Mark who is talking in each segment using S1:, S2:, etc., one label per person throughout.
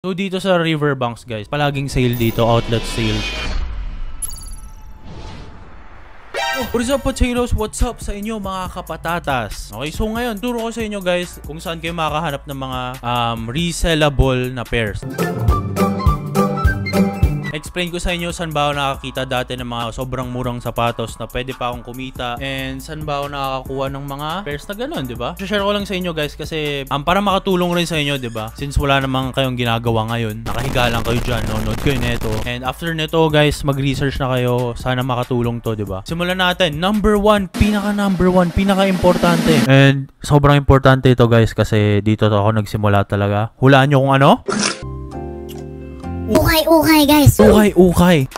S1: So dito sa Riverbanks guys, palaging sale dito, outlet sale. What is up potatoes? What's up sa inyo mga kapatatas? Okay, so ngayon, turo ko sa inyo guys kung saan kayo makakahanap ng mga um, resellable na pairs. Explain ko sa inyo saan ba ako nakakita dati ng mga sobrang murang sapatos na pwede pa akong kumita and saan ba ako nakakakuha ng mga pairs na ganun, di ba? Share ko lang sa inyo guys kasi um, para makatulong rin sa inyo, di ba? Since wala namang kayong ginagawa ngayon, nakahiga lang kayo dyan, nanonood kayo neto. And after nito guys, mag-research na kayo, sana makatulong to, di ba? Simulan natin. Number one, pinaka number one, pinaka importante. And sobrang importante ito guys kasi dito to ako nagsimula talaga. Hulaan nyo kung ano?
S2: Ukay-ukay guys.
S1: Ukay-ukay.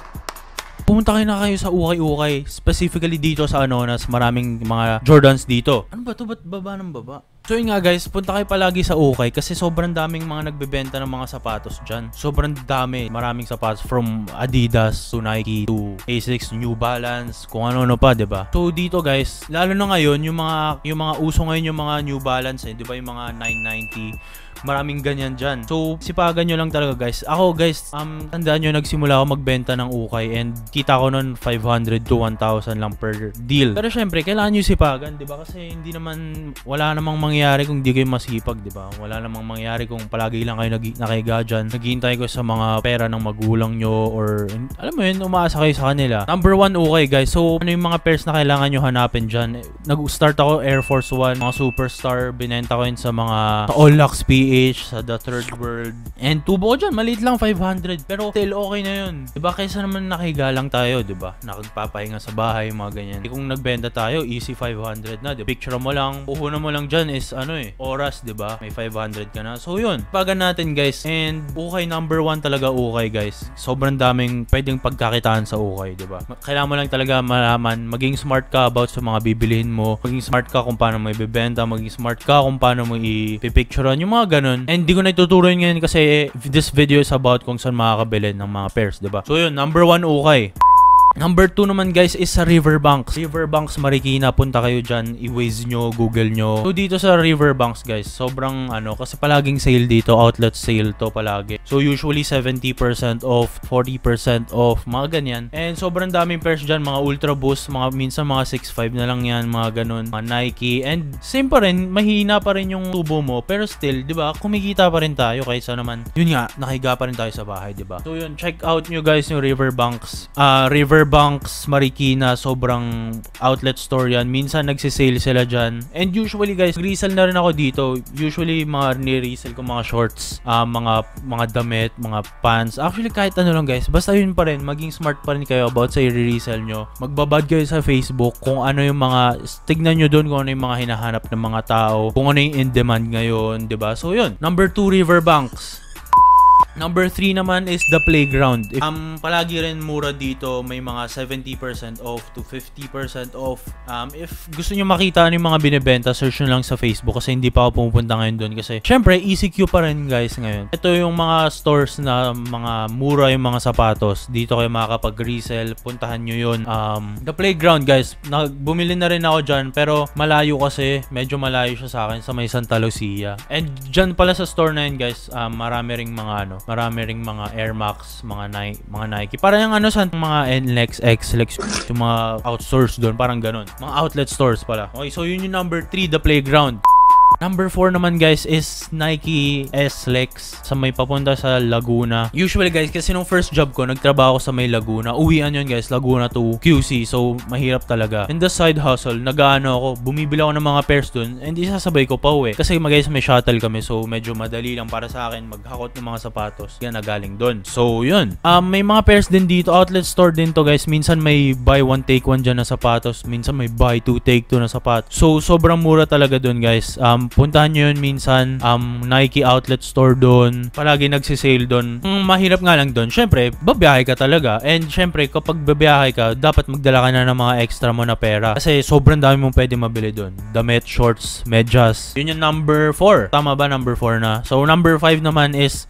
S1: Pumunta kayo na kayo sa Ukay-ukay. Specifically dito sa Anonas. Maraming mga Jordans dito. Ano ba to? Ba't baba ng baba? So yun nga guys, punta kayo palagi sa Ukay kasi sobrang daming mga nagbebenta ng mga sapatos dyan. Sobrang dami. Maraming sapatos from Adidas to Nike to Asics, New Balance, kung ano-ano pa, ba? So dito guys, lalo na ngayon yung mga yung mga uso ngayon yung mga New Balance eh, 'di ba yung mga 990 maraming ganyan dyan. So, sipagan nyo lang talaga guys. Ako guys, um, tandaan nyo, nagsimula ako magbenta ng ukay and kita ko nun 500 to 1,000 lang per deal. Pero syempre, kailangan nyo sipagan, di ba? Kasi hindi naman, wala namang mangyayari kung di kayo masipag, di ba? Wala namang mangyayari kung palagi lang kayo nag nakiga dyan. Naghihintay ko sa mga pera ng magulang nyo or, alam mo yun, umaasa kayo sa kanila. Number one, okay guys. So, ano yung mga pairs na kailangan nyo hanapin dyan? Nag-start ako Air Force One, mga Superstar, binenta ko yun sa mga sa PH sa The Third World. And tubo ko dyan, maliit lang 500. Pero still okay na yun. Diba? Kaysa naman nakahiga lang tayo, diba? Nakagpapahinga sa bahay, mga ganyan. E kung nagbenta tayo, easy 500 na. Diba? Picture mo lang, puhunan mo lang dyan is ano eh, oras, diba? May 500 ka na. So yun, pagan natin guys. And ukay number 1 talaga ukay guys. Sobrang daming pwedeng pagkakitaan sa ukay, diba? Kailangan mo lang talaga malaman, maging smart ka about sa mga bibilihin mo. Maging smart ka kung paano mo ibebenta. Maging smart ka kung paano mo i-picturean yung mga ganun. And di ko na ituturuan ngayon kasi this video is about kung saan makakabili ng mga pairs, di ba? So yun, number one ukay. Number 2 naman guys is sa Riverbanks. Riverbanks Marikina, punta kayo dyan, i-waze nyo, google nyo. So dito sa Riverbanks guys, sobrang ano, kasi palaging sale dito, outlet sale to palagi. So usually 70% off, 40% off, mga ganyan. And sobrang daming pairs dyan, mga Ultra Boost, mga, minsan mga 6.5 na lang yan, mga ganun, mga Nike. And same pa rin, mahina pa rin yung tubo mo, pero still, di ba, kumikita pa rin tayo kaysa naman, yun nga, nakiga pa rin tayo sa bahay, di ba? So yun, check out nyo guys yung Riverbanks, uh, River Fairbanks, Marikina, sobrang outlet store yan. Minsan nagsisale sila dyan. And usually guys, resell na rin ako dito. Usually mga ni-resell ko mga shorts, uh, mga mga damit, mga pants. Actually kahit ano lang guys, basta yun pa rin, maging smart pa rin kayo about sa i-resell nyo. Magbabad kayo sa Facebook kung ano yung mga, tignan nyo doon kung ano yung mga hinahanap ng mga tao, kung ano yung in demand ngayon, ba diba? So yun, number 2 Riverbanks. Number 3 naman is the playground. If, um, palagi rin mura dito. May mga 70% off to 50% off. Um, if gusto nyo makita ano yung mga binibenta, search nyo lang sa Facebook kasi hindi pa ako pumupunta ngayon doon. Kasi, syempre, ECQ pa rin guys ngayon. Ito yung mga stores na mga mura yung mga sapatos. Dito kayo makakapag-resell. Puntahan nyo yun. Um, the playground guys. Bumili na rin ako dyan. Pero malayo kasi. Medyo malayo siya sa akin sa may Santa Lucia. And dyan pala sa store na yun guys, um, marami ring mga ano, marami ring mga Air Max, mga Nike, mga Nike. Para yung ano sa mga NLEX, XLEX, yung mga outsource doon, parang ganun. Mga outlet stores pala. Okay, so yun yung number 3, the playground. Number 4 naman guys is Nike S-Lex sa may papunta sa Laguna. Usually guys, kasi nung first job ko, nagtrabaho sa may Laguna. Uwian yun guys, Laguna to QC. So, mahirap talaga. In the side hustle, nagaano ako, bumibili ako ng mga pairs dun and isasabay ko pa uwi. Kasi guys, may shuttle kami. So, medyo madali lang para sa akin maghakot ng mga sapatos. Yan na galing dun. So, yun. Um, may mga pairs din dito. Outlet store din to guys. Minsan may buy one take one dyan na sapatos. Minsan may buy two take two na sapatos. So, sobrang mura talaga dun guys. Um, puntahan nyo yun minsan. Um, Nike outlet store doon. Palagi nagsisale doon. Mm, mahirap nga lang doon. Syempre, babiyahe ka talaga. And syempre, kapag babiyahe ka, dapat magdala ka na ng mga extra mo na pera. Kasi sobrang dami mong pwede mabili doon. Damit, shorts, medyas. Yun yung number 4. Tama ba number 4 na? So, number 5 naman is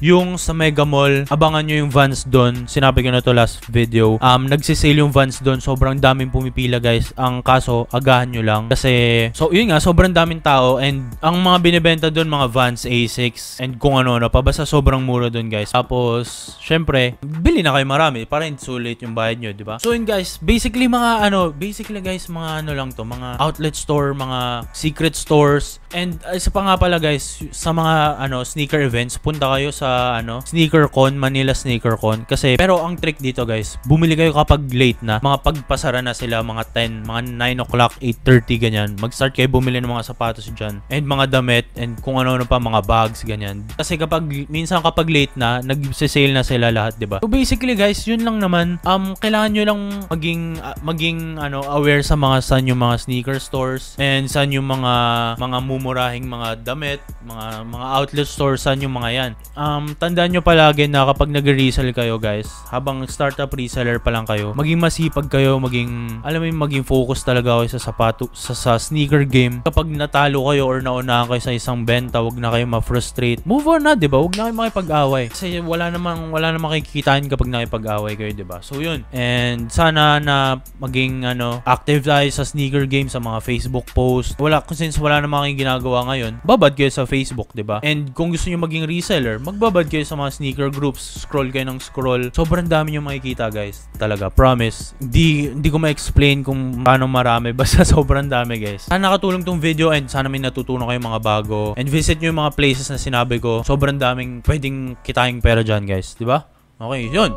S1: yung sa Mega Mall, abangan nyo yung Vans doon. Sinabi ko na to last video. Um, nagsisale yung Vans doon. Sobrang daming pumipila guys. Ang kaso, agahan nyo lang. Kasi, so yun nga, sobrang daming tao. And ang mga binibenta doon, mga Vans, A6, and kung ano-ano pa. Basta sobrang mura doon guys. Tapos, syempre, bili na kayo marami para insulate yung bayad nyo, di ba? So yun guys, basically mga ano, basically guys, mga ano lang to, mga outlet store, mga secret stores. And uh, isa pa nga pala guys, sa mga ano, sneaker events, punta kayo sa ano, Sneaker Con, Manila Sneaker Con. Kasi, pero ang trick dito guys, bumili kayo kapag late na, mga pagpasara na sila, mga 10, mga 9 o'clock, 8.30, ganyan. Mag-start kayo bumili ng mga sapatos dyan. And mga damit, and kung ano-ano pa, mga bags, ganyan. Kasi kapag, minsan kapag late na, nag-sale na sila lahat, di ba? So basically guys, yun lang naman. Um, kailangan nyo lang maging, uh, maging, ano, aware sa mga saan yung mga sneaker stores, and saan yung mga, mga mumurahing mga damit, mga, mga outlet stores, saan yung mga yan. Um, tandaan nyo palagi na kapag nag-resell kayo guys, habang startup reseller pa lang kayo, maging masipag kayo, maging, alam mo yung maging focus talaga kayo sa sapato, sa, sa sneaker game. Kapag natalo kayo or naunahan kayo sa isang benta, wag na kayo ma-frustrate. Move on na, di ba? Wag na kayo makipag-away. Kasi wala namang, wala namang kikitain kapag nakipag-away kayo, di ba? So yun. And sana na maging, ano, active tayo sa sneaker game, sa mga Facebook post. Wala, kung since wala namang ginagawa ngayon, babad kayo sa Facebook, di ba? And kung gusto nyo maging reseller, magbabad kayo sa mga sneaker groups, scroll kayo ng scroll. Sobrang dami nyo makikita guys. Talaga, promise. Hindi, hindi ko ma-explain kung paano marami. Basta sobrang dami guys. Sana nakatulong tong video and sana may natutunan kayo mga bago. And visit nyo yung mga places na sinabi ko. Sobrang daming pwedeng kitaing pera dyan guys. di ba? Okay, yun.